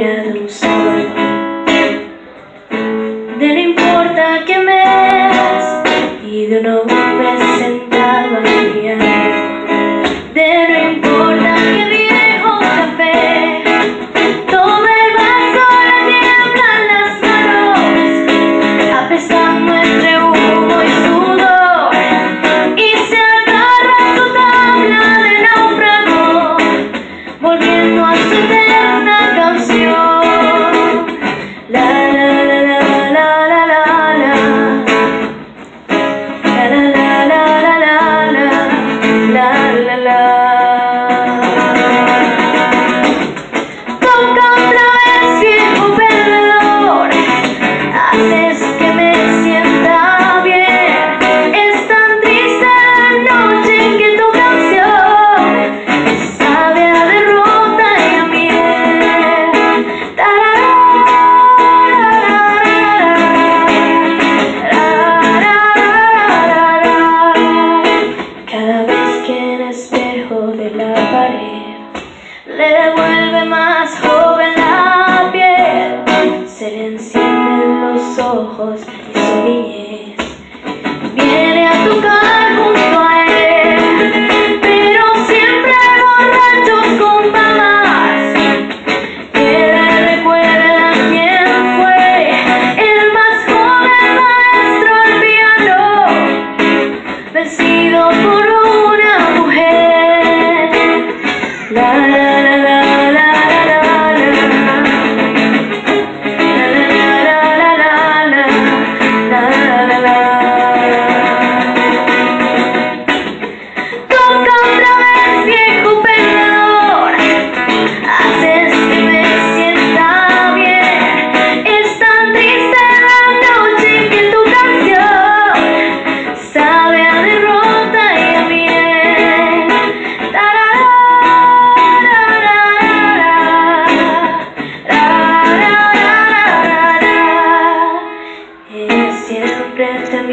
olhando. te vuelve más joven.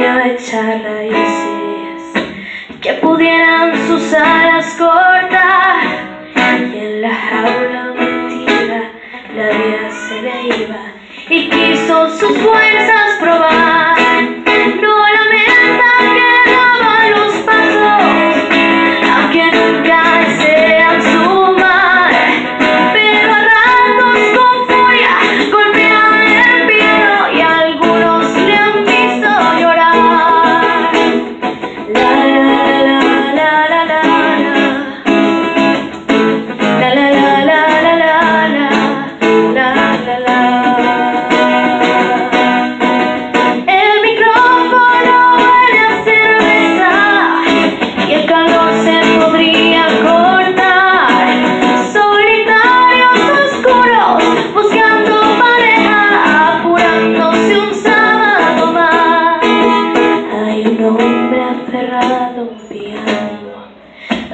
a echar raíces que pudieran sus alas correr.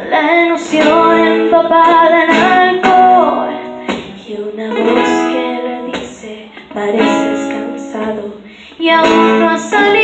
la noción empapada en alcohol. Y una voz que le dice pareces cansado y aún no has salido.